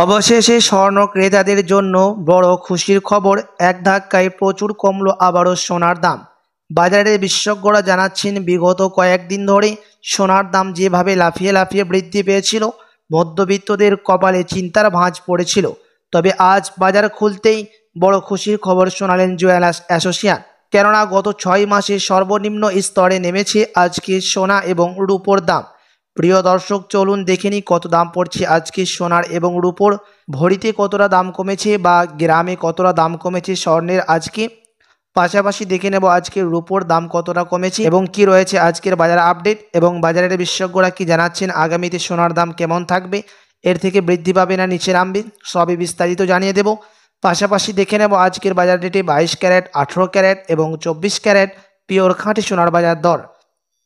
অবশেষে স্বর্ণ ক্রেতাদের জন্য বড় খুশির খবর, এক ধাক্কায় প্রচুর কমল আবারও সোনার দাম। বাজারের বিশেষজ্ঞরা জানাচ্ছেন, বিগত কয়েকদিন ধরে সোনার দাম যেভাবে লাফিয়ে লাফিয়ে বৃদ্ধি পেয়েছিল, মধ্যবিত্তদের কপালে চিন্তার ভাঁজ পড়েছিল। তবে আজ বাজার খুলতেই বড় খুশির খবর শোনালেন জুয়েলার্স অ্যাসোসিয়েশন। কেননা গত ছয় মাসে সর্বনিম্ন স্তরে নেমেছে আজকে সোনা এবং রূপোর দাম। প্রিয় দর্শক, চলুন দেখে নিই কত দাম পড়ছে আজকে সোনার এবং রূপোর। ভরিতে কতটা দাম কমেছে বা গ্রামে কতটা দাম কমেছে স্বর্ণের আজকে? পাশাপাশি দেখে নেব আজকে রূপোর দাম কতটা কমেছে এবং কি রয়েছে আজকের বাজার আপডেট এবং বাজারের বিশেষজ্ঞরা কি জানাচ্ছেন, আগামীতে সোনার দাম কেমন থাকবে? এর থেকে বৃদ্ধি পাবে না নিচে নামবে, সবই বিস্তারিত জানিয়ে দেব। পাশাপাশি দেখে নেব আজকের বাজার ডেটে বাইশ ক্যারেট, আঠেরো ক্যারেট এবং চব্বিশ ক্যারেট, পিওর খাঁটি সোনার বাজার দর।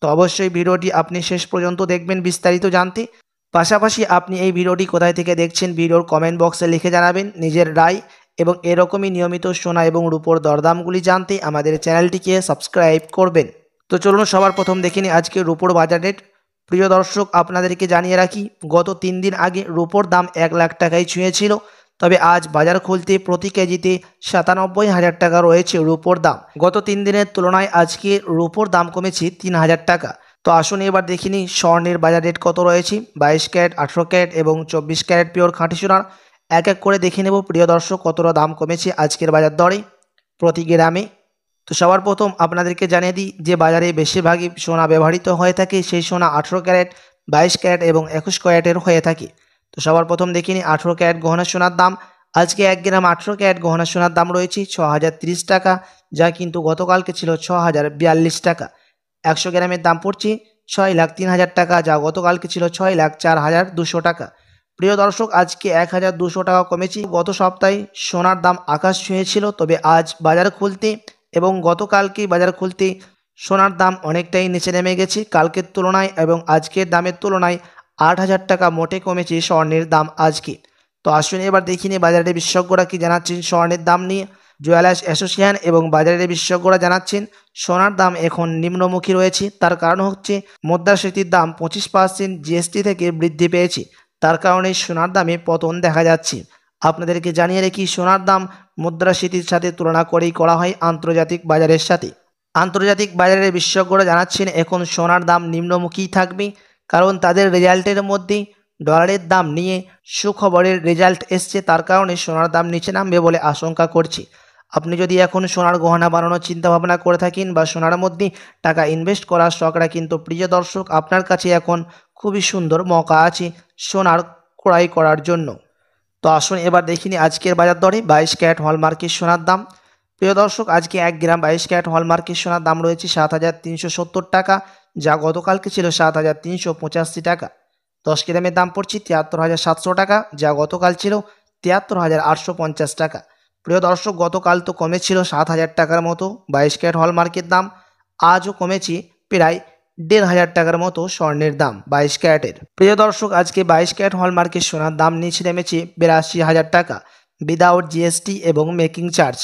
তো অবশ্যই ভিডিওটি আপনি শেষ পর্যন্ত দেখবেন বিস্তারিত জানতে। পাশাপাশি আপনি এই ভিডিওটি কোথায় থেকে দেখছেন ভিডিওর কমেন্ট বক্সে লিখে জানাবেন নিজের রায় এবং এরকমই নিয়মিত সোনা এবং রূপোর দরদামগুলি জানতে আমাদের চ্যানেলটিকে সাবস্ক্রাইব করবেন। তো চলুন সবার প্রথম দেখে নিই আজকে রূপোর বাজার রেট প্রিয় দর্শক, আপনাদেরকে জানিয়ে রাখি, গত তিন দিন আগে রূপোর দাম এক লাখ টাকায় ছুঁয়েছিল। তবে আজ বাজার খুলতে প্রতি কেজিতে সাতানব্বই হাজার টাকা রয়েছে রূপোর দাম। গত তিন দিনের তুলনায় আজকে রূপোর দাম কমেছে তিন হাজার টাকা। তো আসুন এবার দেখিনি স্বর্ণের বাজার রেট কত রয়েছে। বাইশ ক্যারেট, আঠেরো ক্যারেট এবং চব্বিশ ক্যারেট পিওর খাঁটি সোনার। এক এক করে দেখে নেব প্রিয় দর্শক কতটা দাম কমেছে আজকের বাজার দরে প্রতি গ্রামে। তো সবার প্রথম আপনাদেরকে জানিয়ে দিই যে বাজারে বেশিরভাগই সোনা ব্যবহৃত হয়ে থাকে। সেই সোনা আঠেরো ক্যারেট, বাইশ ক্যারেট এবং একুশ ক্যারেটের হয়ে থাকে। তো সবার প্রথম দেখে নিই আঠেরো ক্যারেট গহনা সোনার দাম। আজকে এক গ্রাম আঠেরো ক্যারেট গহনা সোনার দাম রয়েছে ছ হাজার তিরিশ টাকা, যা কিন্তু গতকালকে ছিল ছ হাজার বিয়াল্লিশ টাকা। একশো গ্রামের দাম পড়ছে ছয় লাখ তিন হাজার টাকা, যা গতকালকে ছিল ছয় লাখ চার হাজার দুশো টাকা। প্রিয় দর্শক, আজকে এক হাজার দুশো টাকা কমেছে। গত সপ্তাহে সোনার দাম আকাশ ছুঁয়েছিল, তবে আজ বাজার খুলতে এবং গতকালকে বাজার খুলতে সোনার দাম অনেকটাই নিচে নেমে গেছে। কালকের তুলনায় এবং আজকের দামের তুলনায় আট হাজার টাকা মোটে কমেছে স্বর্ণের দাম আজকে। তো আসুন এবার দেখি নিয়ে বাজারের বিশেষজ্ঞরা কি জানাচ্ছেন স্বর্ণের দাম নিয়ে। জুয়েলার্স অ্যাসোসিয়েশন এবং বাজারের বিশেষজ্ঞরা জানাচ্ছেন, সোনার দাম এখন নিম্নমুখী রয়েছে। তার কারণ হচ্ছে মুদ্রাস্ফীতির দাম পঁচিশ পার্সেন্ট জিএসটি থেকে বৃদ্ধি পেয়েছে। তার কারণে সোনার দামে পতন দেখা যাচ্ছে। আপনাদেরকে জানিয়ে রেখি, সোনার দাম মুদ্রাস্ফীতির সাথে তুলনা করেই করা হয় আন্তর্জাতিক বাজারের সাথে। আন্তর্জাতিক বাজারের বিশেষজ্ঞরা জানাচ্ছেন, এখন সোনার দাম নিম্নমুখী থাকবে। কারণ তাদের রেজাল্টের মধ্যেই ডলারের দাম নিয়ে সুখবরের রেজাল্ট এসছে, তার কারণে সোনার দাম নিচে নামবে বলে আশঙ্কা করছি। আপনি যদি এখন সোনার গহনা বানানোর চিন্তা ভাবনা করে থাকেন বা সোনার মধ্যে টাকা ইনভেস্ট করার শখরা, কিন্তু প্রিয় দর্শক, আপনার কাছে এখন খুবই সুন্দর মৌকা আছে সোনার ক্রয় করার জন্য। তো আসুন এবার দেখিনি আজকের বাজার দরে, বাইশ ক্যারেট হলমার্কের সোনার দাম। প্রিয় দর্শক, আজকে এক গ্রাম বাইশ ক্যারেট হলমার্কের সোনার দাম রয়েছে সাত হাজার তিনশো সত্তর টাকা, যা গতকালকে ছিল সাত হাজার তিনশো পঁচাশি টাকা। দশ গ্রামের দাম পড়ছে তিয়াত্তর হাজার সাতশো টাকা, যা গতকাল ছিল তিয়াত্তর হাজার আটশো পঞ্চাশ টাকা। প্রিয় দর্শক, গতকাল তো কমেছিল সাত হাজার টাকার মতো বাইশ ক্যারেট হলমার্কের দাম, আজও কমেছে প্রায় দেড় হাজার টাকার মতো স্বর্ণের দাম বাইশ ক্যারেটের। প্রিয় দর্শক, আজকে বাইশ ক্যারেট হলমার্কের সোনার দাম নিচে নেমেছে বিরাশি হাজার টাকা। উইদাউট জিএসটি এবং মেকিং চার্জ।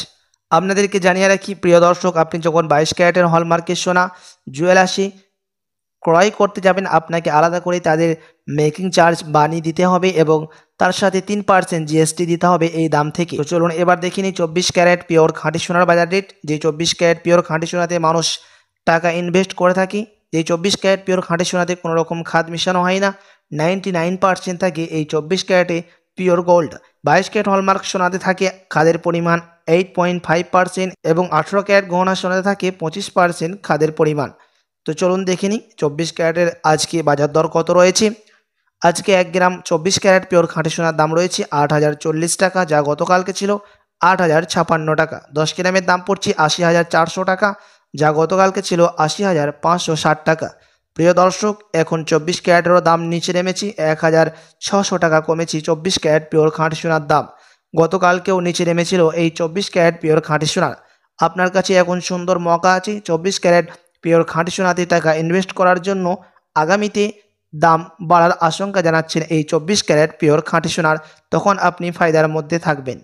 আপনাদেরকে জানিয়ে রাখি, প্রিয় দর্শক, আপনি যখন বাইশ ক্যারেটের হলমার্কের সোনা জুয়েলার্সে ক্রয় করতে যাবেন, আপনাকে আলাদা করে তাদের মেকিং চার্জ বানিয়ে দিতে হবে এবং তার সাথে তিন পার্সেন্ট জিএসটি দিতে হবে এই দাম থেকে। তো চলুন এবার দেখিনি চব্বিশ ক্যারেট পিওর খাঁটি সোনার বাজার রেট যে চব্বিশ ক্যারেট পিওর খাঁটি সোনাতে মানুষ টাকা ইনভেস্ট করে থাকি যে চব্বিশ ক্যারেট পিওর খাঁটি সোনাতে কোনো রকম খাদ মিশানো হয় না। নাইনটি নাইন পার্সেন্ট থাকে এই চব্বিশ ক্যারেটে পিওর গোল্ড বাইশ ক্যারেট হলমার্ক সোনাতে থাকে, খাদের পরিমাণ এইট পয়েন্ট ফাইভ পার্সেন্ট এবং আঠেরো ক্যারেট গহনা সোনাতে থাকে পঁচিশ পার্সেন্ট খাদের পরিমাণ। তো চলুন দেখে নিই চব্বিশ ক্যারেটের আজকে বাজার দর কত রয়েছে। আজকে এক গ্রাম চব্বিশ ক্যারেট পিওর খাঁটি সোনার দাম রয়েছে আট হাজার চল্লিশ টাকা, যা গতকালকে ছিল আট হাজার ছাপান্ন টাকা। দশ গ্রামের দাম পড়ছে আশি হাজার চারশো টাকা, যা গতকালকে ছিল আশি হাজার পাঁচশো ষাট টাকা। প্রিয় দর্শক, এখন চব্বিশ ক্যারেটেরও দাম নিচে নেমেছি, এক হাজার ছশো টাকা কমেছি চব্বিশ ক্যারেট পিওর খাঁটি সোনার দাম। গতকালকেও নিচে নেমেছিল এই চব্বিশ ক্যারেট পিওর খাঁটি সোনার। আপনার কাছে এখন সুন্দর মকা আছে, চব্বিশ ক্যারেট পিওর খাঁটি সোনাতে টাকা ইনভেস্ট করার জন্য আগামীতে দাম বাড়ার আশঙ্কা জানাচ্ছেন এই চব্বিশ ক্যারেট পিওর খাঁটি সোনার। তখন আপনি ফায়দার মধ্যে থাকবেন।